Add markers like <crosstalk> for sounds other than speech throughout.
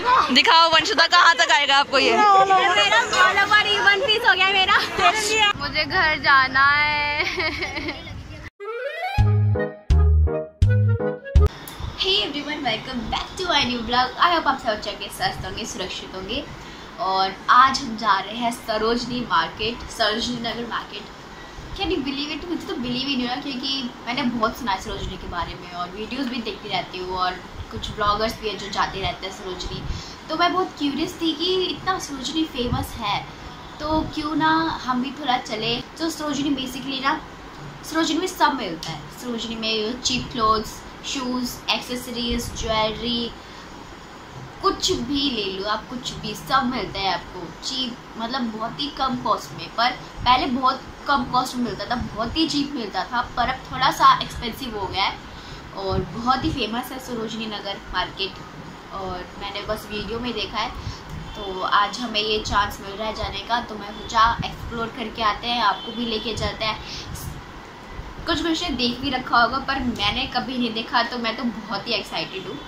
देखो। दिखाओ वंशुदा कहाँ तक आएगा आपको ये? मेरा ऑल ओवर वन पीस गया मेरा। मुझे घर जाना है। Hey everyone welcome back to my new blog I hope आप सब अच्छे होंगे स्वस्थ होंगे सुरक्षित होंगे। और आज हम जा रहे हैं Sarojini market Sarojini Nagar market. Can you believe it मुझे तो बिलीव ही नहीं हो रहा क्योंकि मैंने बहुत सुना है सरोजनी के बारे में और वीडियोस भी देखती रहती हूँ और कुछ ब्लॉगर्स भी हैं जो जाते रहते हैं सरोजनी। तो मैं बहुत क्यूरियस थी कि इतना सरोजनी फ़ेमस है तो क्यों ना हम भी थोड़ा चले? तो सरोजनी बेसिकली ना, सरोजनी में सब मिलता है। सरोजनी में cheap clothes shoes accessories jewellery कुछ भी ले लो आप, कुछ भी, सब मिलता है आपको। चीप मतलब बहुत ही कम कॉस्ट में, पर पहले बहुत कम कॉस्ट में मिलता था, बहुत ही चीप मिलता था, पर अब थोड़ा सा एक्सपेंसिव हो गया है और बहुत ही फ़ेमस है सरोजनी नगर मार्केट और मैंने बस वीडियो में देखा है। तो आज हमें ये चांस मिल रहा है जाने का तो मैं सोचा एक्सप्लोर करके आते हैं, आपको भी लेके जाते हैं। कुछ कुछ देख भी रखा होगा, पर मैंने कभी नहीं देखा तो मैं तो बहुत ही एक्साइटेड हूँ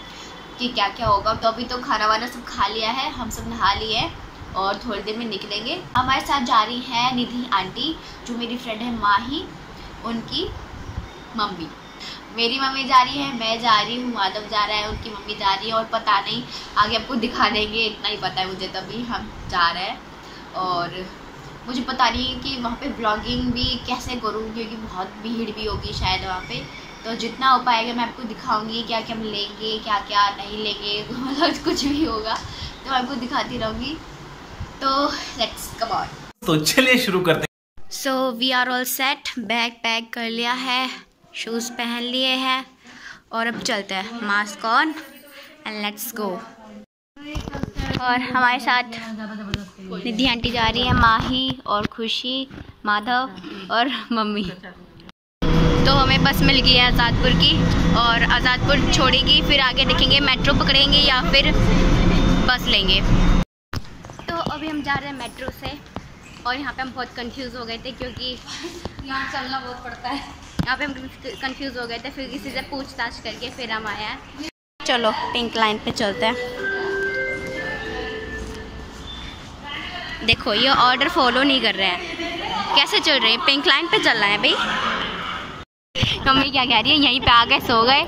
कि क्या क्या होगा। तो अभी तो खाना वाना सब खा लिया है, हम सब नहा लिए हैं। और थोड़ी देर में निकलेंगे। हमारे साथ जा रही हैं निधि आंटी, जो मेरी फ्रेंड है माही, उनकी मम्मी। मेरी मम्मी जा रही है, मैं जा रही हूँ, माधव जा रहा है, उनकी मम्मी जा रही है, और पता नहीं, आगे आपको दिखा देंगे, इतना ही पता है मुझे तभी हम जा रहे हैं। और मुझे पता नहीं है कि वहाँ पे ब्लॉगिंग भी कैसे करूँ, क्योंकि बहुत भीड़ भी होगी शायद वहाँ पे। तो जितना हो पाएगा, मैं आपको दिखाऊँगी क्या क्या हम लेंगे, क्या क्या नहीं लेंगे <laughs> मतलब कुछ भी होगा तो मैं आपको दिखाती रहूँगी। तो लेट्स कम ऑन तो चलिए शुरू करते हैं। So we are all set bag pack कर लिया है. शूज़ पहन लिए हैं. और अब चलते हैं. Mask on and let's go और हमारे साथ निधि आंटी जा रही है माही और खुशी माधव और मम्मी। तो हमें बस मिल गई है आज़ादपुर की और आज़ादपुर छोड़ेगी फिर आगे देखेंगे मेट्रो पकड़ेंगे या फिर बस लेंगे। अभी हम जा रहे हैं मेट्रो से और यहाँ पे हम बहुत कंफ्यूज हो गए थे क्योंकि यहाँ चलना बहुत पड़ता है। यहाँ पे हम कंफ्यूज हो गए थे, फिर किसी से पूछताछ करके फिर हम आए हैं। चलो पिंक लाइन पे चलते हैं। देखो, ये ऑर्डर फॉलो नहीं कर रहे हैं। कैसे चल रहे हैं? पिंक लाइन पे चल रहे हैं भाई। मम्मी क्या कह रही है यहीं पे आ गए सो गए।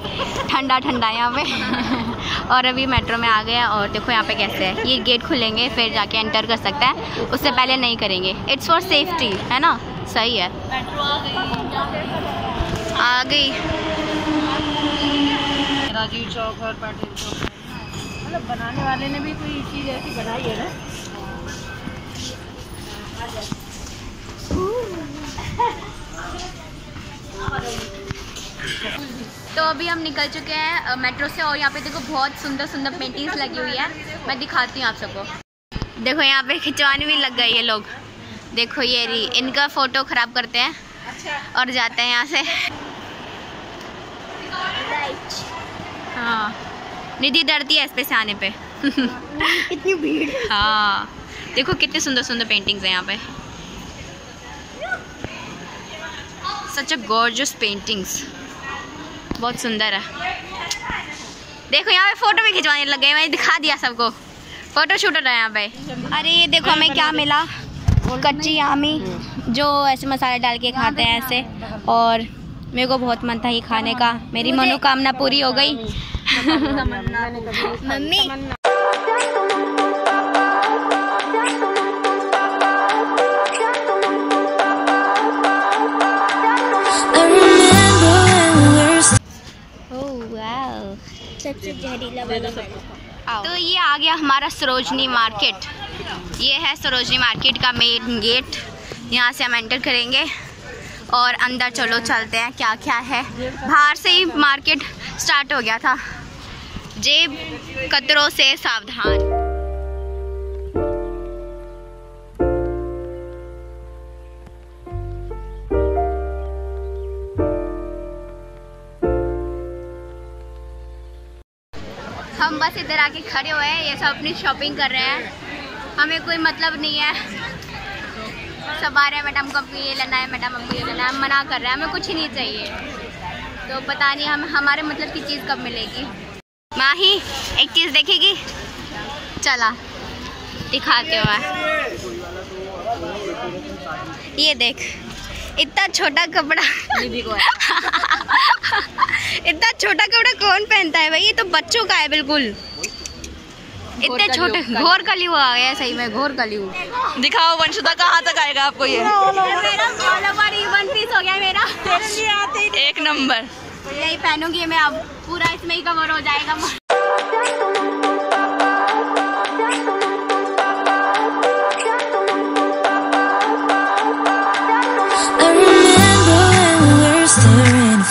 ठंडा ठंडा यहाँ पे। और अभी मेट्रो में आ गए और देखो यहाँ पे कैसे है। ये गेट खुलेंगे फिर जाके एंटर कर सकते हैं। उससे पहले नहीं करेंगे। इट्स फॉर सेफ्टी है ना? सही है। आ गई। राजीव चौक और पाटिल चौक। मतलब बनाने वाले ने भी कोई चीज़ ऐसी बनाई है ना? <laughs> <laughs> अभी हम निकल चुके हैं मेट्रो से और यहाँ पे देखो बहुत सुंदर सुंदर पेंटिंग्स लगी हुई है। मैं दिखाती हूँ आप सबको। देखो यहाँ पे खिंचवाने भी लग गए ये लोग। देखो ये री इनका फ़ोटो ख़राब करते हैं और जाते हैं यहाँ से। हाँ निधि डरती है इस पे से आने पे। इतनी भीड़। हाँ देखो कितने सुंदर सुंदर पेंटिंग्स हैं यहाँ पे। सच अ गॉर्जियस पेंटिंग्स बहुत सुंदर है। देखो यहाँ पे फ़ोटो भी खिंचवाने लग गए मैंने दिखा दिया सबको। फ़ोटो शूट हो रहा है यहाँ पे। अरे ये देखो हमें क्या मिला? कच्ची आमी जो ऐसे मसाले डाल के खाते हैं ऐसे। और मेरे को बहुत मन था ये खाने का। मेरी मनोकामना पूरी हो गई। <laughs> मम्मी। सबसे जहरीला वाला तो ये आ गया हमारा सरोजनी मार्केट। ये है सरोजनी मार्केट का मेन गेट। यहाँ से हम एंटर करेंगे और अंदर चलो चलते हैं क्या क्या है। बाहर से ही मार्केट स्टार्ट हो गया था। जेब कतरों से सावधान। बस इधर आके खड़े हुए हैं, ये सब अपनी शॉपिंग कर रहे हैं। हमें कोई मतलब नहीं है। सब आ रहे हैं, मैडम को ये लेना है, मैडम हमको ये लेना है। मना कर रहे हैं, हमें कुछ ही नहीं चाहिए। तो पता नहीं हम, हमारे मतलब की चीज़ कब मिलेगी। माही, एक चीज़ देखेगी? चला दिखाते हुआ ये देख। इतना छोटा कपड़ा। इतना छोटा कपड़ा कौन पहनता है भाई? ये तो बच्चों का है बिल्कुल। इतने छोटे घोर कलयुग आ गया सही में घोर कलयुग दिखाओ वंशुदा कहाँ तक आएगा आपको ये? वन पीस हो गया मेरा। एक नंबर। यही पहनूँगी मैं अब। पूरा इसमें ही कवर हो जाएगा।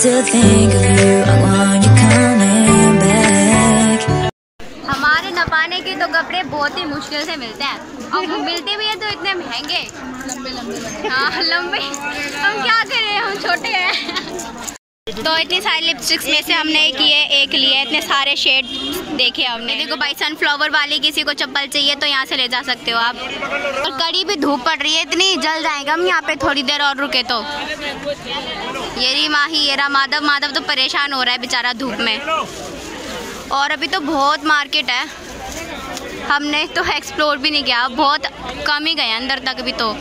still think of you. I want you coming back. हमारे नपाने के तो कपड़े बहुत ही मुश्किल से मिलते हैं। और वो मिलते भी हैं तो इतने महँगे। लंबे लंबे। हाँ लंबे। हम क्या करें? हम छोटे हैं। तो इतनी सारी लिपस्टिक्स में से हमने एक ये एक लिए इतने सारे शेड देखे हमने। देखो भाई सनफ्लावर वाली किसी को चप्पल चाहिए तो यहाँ से ले जा सकते हो आप। और कड़ी भी धूप पड़ रही है इतनी जल जाएगा हम यहाँ पे थोड़ी देर और रुके तो। ये रही माही ये रहा माधव। माधव तो परेशान हो रहा है बेचारा धूप में। और अभी तो बहुत मार्केट है। हमने तो एक्सप्लोर भी नहीं किया। बहुत कम ही गए अंदर तक भी तो।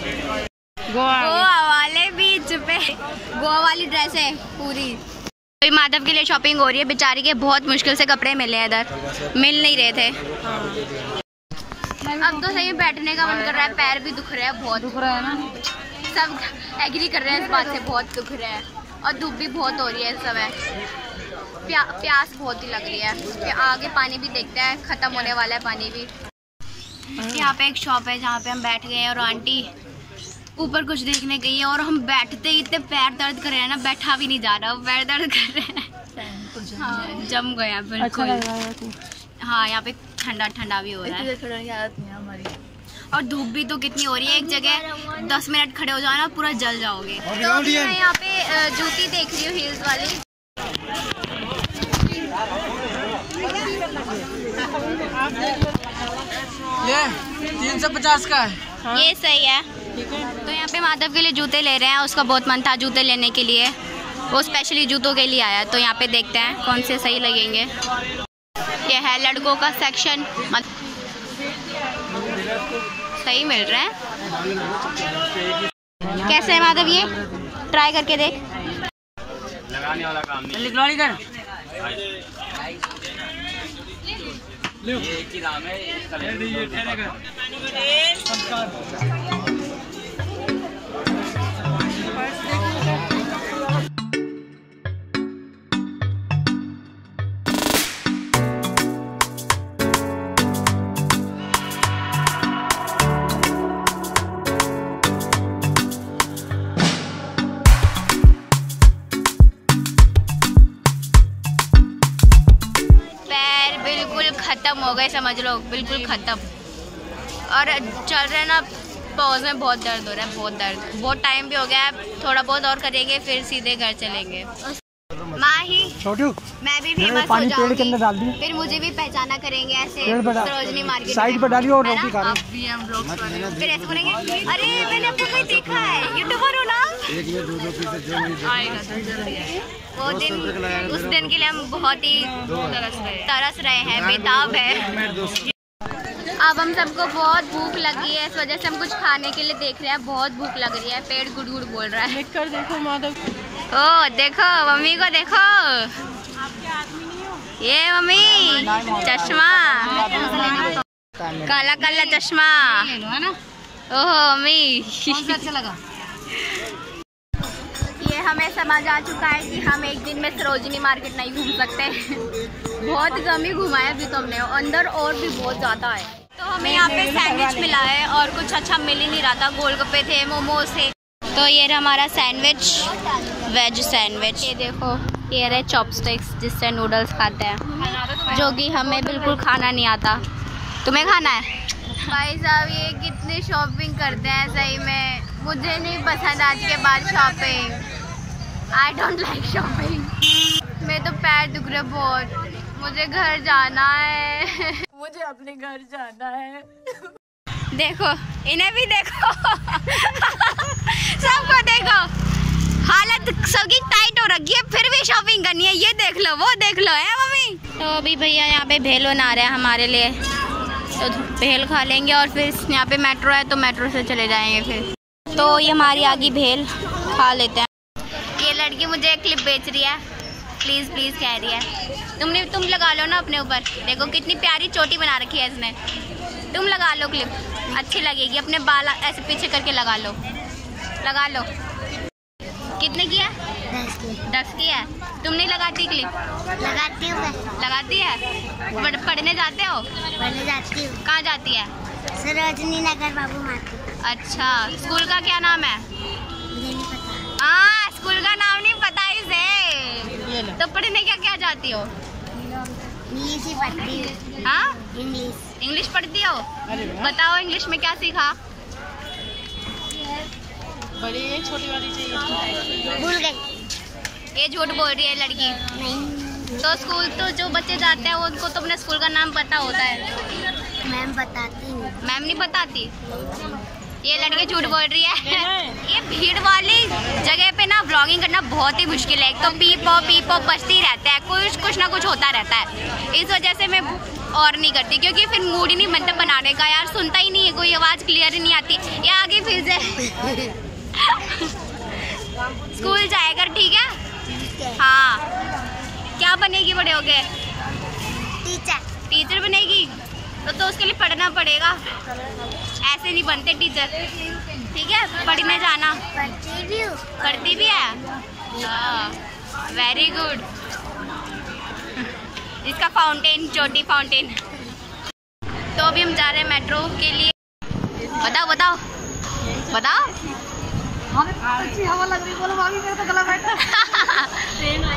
गोवा गोवा वाले गोवा ड्रेस है पूरी। अभी माधव के लिए शॉपिंग हो रही है बेचारी के बहुत मुश्किल से कपड़े मिले हैं इधर। मिल नहीं रहे थे। अब तो सही बैठने का मन कर रहा है पैर भी दुख रहे हैं बहुत। दुख रहा है ना? सब एग्री कर रहे हैं इस बात से बहुत दुख रहा है। और धूप भी बहुत हो रही है इस समय। प्या, प्यास बहुत ही लग रही है। आगे पानी भी देखते हैं खत्म होने वाला है पानी भी। यहाँ पे एक शॉप है जहाँ पे हम बैठ गए हैं और आंटी ऊपर कुछ देखने गई है और हम बैठते ही इतने पैर दर्द कर रहे हैं ना बैठा भी नहीं जा रहा पैर दर्द कर रहे हैं। हाँ जम गया अच्छा बिल्कुल रहा है यहाँ पे ठंडा ठंडा भी हो रहा है। और धूप भी तो कितनी हो रही है एक जगह दस मिनट खड़े हो जाओ ना पूरा जल जाओगे। तो अभी मैं यहाँ पे जूती देख रही हूँ हील्स वाली। ये तीन सौ पचास का है। ये सही है। तो यहाँ पे माधव के लिए जूते ले रहे हैं उसका बहुत मन था जूते लेने के लिए। वो स्पेशली जूतों के लिए आया तो यहाँ पे देखते हैं कौन से सही लगेंगे। ये है लड़कों का सेक्शन मत सही मिल रहा है। कैसे है माधव ये? ट्राई करके देख। लगाने लिखवाड़ी कर। पैर गए समझ लो, बिल्कुल ख़त्म। और चल रहे ना, पॉज में बहुत दर्द हो रहा है, बहुत दर्द। बहुत टाइम भी हो गया है, थोड़ा बहुत और करेंगे, फिर सीधे घर चलेंगे। माही छोटू मैं भी फ़ेमस हो पानी पेड़ के अंदर डाल जाऊँगी दी। फिर मुझे भी पहचाना करेंगे ऐसे पेड़ सरोजनी मार्केट साइड में। पे डालिए और रोटी खा रहे। फिर ऐसे बोलेंगे अरे मैंने आपको कहीं देखा है। यूट्यूबर हो ना? वो दिन उस दिन के। लिए हम बहुत ही तरस रहे हैं। बेताब है। अब हम सबको बहुत भूख लगी है इस वजह से हम कुछ खाने के लिए देख रहे हैं। बहुत भूख लग रही है पेट गुड़ गुड़ बोल रहा है। देख कर देखो माधव। ओ, देखो, मम्मी को देखो। ये मम्मी, चश्मा। काला काला चश्मा। ओहो, मम्मी। लगा ये हमें समझ आ चुका है कि हम एक दिन में सरोजनी मार्केट नहीं घूम सकते। बहुत कम ही घुमाया है अभी तो अंदर और भी बहुत ज़्यादा है। तो हमें यहाँ पे सैंडविच मिला है और कुछ अच्छा मिल ही नहीं रहा था। गोलगप्पे थे, मोमोज थे। तो ये रहा हमारा सैंडविच वेज सैंडविच। ये देखो ये रहे चॉपस्टिक्स जिससे नूडल्स खाते हैं जो कि हमें बिल्कुल खाना नहीं आता। तुम्हें खाना है? भाई साहब ये कितनी शॉपिंग करते हैं सही में। मुझे नहीं पसंद आज के बाद shopping I don't like shopping मैं तो पैर दुख रहे बहुत। मुझे घर जाना है। मुझे अपने घर जाना है। देखो इन्हें भी देखो सबको देखो हालत सबकी टाइट हो रखी है फिर भी शॉपिंग करनी है ये देख लो वो देख लो है मम्मी तो अभी भैया यहाँ पे भेल बना रहे हैं हमारे लिए। तो भेल खा लेंगे और फिर यहाँ पे मेट्रो है तो मेट्रो से चले जाएँगे फिर। तो ये हमारी आगे भेल खा लेते हैं। ये लड़की मुझे एक क्लिप बेच रही है। प्लीज़ प्लीज़ कह रही है। तुमने, तुम लगा लो ना अपने ऊपर। देखो कितनी प्यारी चोटी बना रखी है इसने। तुम लगा लो क्लिप। अच्छी लगेगी। अपने बाल ऐसे पीछे करके लगा लो। लगा लो। कितने की है? दस की। है। तुम नहीं लगाती क्लिप? लगाती हूँ लगाती है? पढ़- पढ़ने जाते हो? पढ़ने जाती हूँ। कहाँ जाती है? सरोजनी नगर बाबू मार्केट अच्छा स्कूल का क्या नाम है? मुझे नहीं पता। हाँ स्कूल का नाम नहीं पता इसे तो पढ़ने क्या क्या जाती हो? इंग्लिश पढ़ती हूँ। हाँ? इंग्लिश। इंग्लिश पढ़ती हो? बताओ इंग्लिश में क्या सीखा? बड़ी है छोटी वाली चाहिए भूल गई। ये झूठ बोल रही है लड़की। नहीं। तो स्कूल तो जो बच्चे जाते हैं उनको तो अपने स्कूल का नाम पता होता है। मैम बताती मैम नहीं बताती? ये लड़की झूठ बोल रही है। ये भीड़ वाली जगह पे ना ब्लॉगिंग करना बहुत ही मुश्किल है। एक तो पीपो पीपो बजती रहता है। कुछ कुछ ना कुछ होता रहता है। इस वजह से मैं और नहीं करती क्योंकि फिर मूड ही नहीं बनता बनाने का। यार सुनता ही नहीं है कोई आवाज़ क्लियर ही नहीं आती। ये आगे फिर से स्कूल जाएगा ठीक है? हाँ। क्या बनेगी बड़े हो गए? टीचर। टीचर बनेगी? तो तो उसके लिए पढ़ना पड़ेगा। ऐसे नहीं बनते टीचर। ठीक है? पढ़ने जाना। पढ़ती भी करती भी है? वेरी गुड इसका फाउंटेन चोटी फाउंटेन तो अभी हम जा रहे हैं मेट्रो के लिए। बताओ बताओ। बताओ।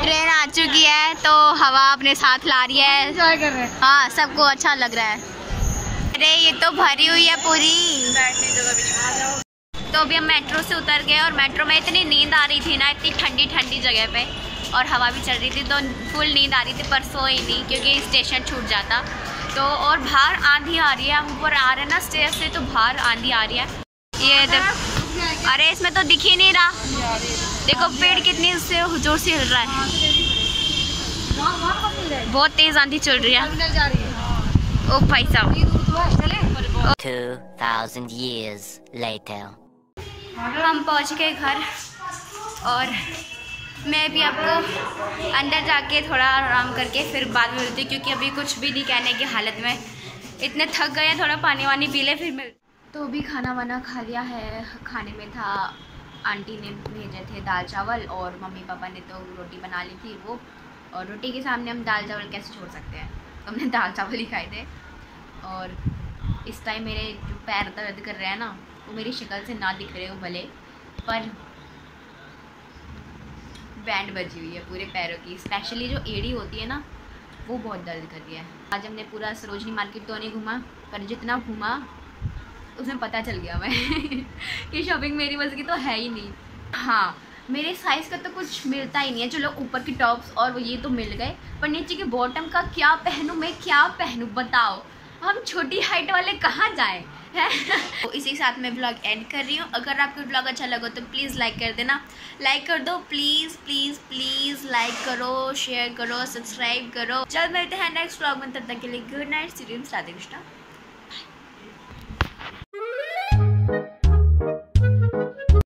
ट्रेन आ चुकी है तो हवा अपने साथ ला रही है। कर रहे हैं। हाँ सबको अच्छा लग रहा है। अरे ये तो भरी हुई है पूरी। तो अभी हम मेट्रो से उतर गए और मेट्रो में इतनी नींद आ रही थी ना इतनी ठंडी ठंडी जगह पे और हवा भी चल रही थी तो फुल नींद आ रही थी पर सोई नहीं क्योंकि स्टेशन छूट जाता। तो और बाहर आंधी आ रही है हम ऊपर आ रहे हैं ना स्टेज से तो बाहर आंधी आ रही है। ये अरे इसमें तो दिख ही नहीं रहा। देखो पेड़ कितनी उससे ज़ोर से हिल रहा है। बहुत तेज आंधी चल रही है। ओ भाई साहब। years later. हम पहुँच गए घर और मैं भी आपको अंदर जाके थोड़ा आराम करके फिर बाद में मिलती हूँ, क्योंकि अभी कुछ भी नहीं कहने की हालत में। इतने थक गए हैं थोड़ा पानी वानी पी ले फिर मिल तो अभी खाना वाना खा लिया है। खाने में था, आंटी ने भेजे थे दाल चावल और मम्मी पापा ने तो रोटी बना ली थी वो। और रोटी के सामने हम दाल चावल कैसे छोड़ सकते हैं? तो हमने दाल चावल ही खाए थे। और इस टाइम मेरे जो पैर दर्द कर रहे हैं ना, वो मेरी शक्ल से ना दिख रहे हो भले, पर बैंड बजी हुई है पूरे पैरों की। स्पेशली जो एड़ी होती है ना, वो बहुत दर्द कर रही है। आज हमने पूरा सरोजनी मार्केट तो नहीं घूमा, पर जितना घूमा उसमें पता चल गया मैं, <laughs> कि शॉपिंग मेरी बस की तो है ही नहीं। हाँ मेरे साइज़ का तो कुछ मिलता ही नहीं है चलो ऊपर की टॉप्स और वो ये तो मिल गए। पर नीचे के बॉटम का क्या पहनूँ, मैं क्या पहनूँ, बताओ। हम छोटी हाइट वाले कहाँ जाएँ <laughs> तो इसी साथ मैं ब्लॉग एंड कर रही हूँ। अगर आपको ब्लॉग अच्छा लगा तो प्लीज़ लाइक कर देना। लाइक कर दो प्लीज़ प्लीज़ प्लीज़ लाइक करो शेयर करो सब्सक्राइब करो। चल मिलते हैं नेक्स्ट ब्लॉग में, तब तक के लिए गुड नाइट सीरियम राधे कृष्णा।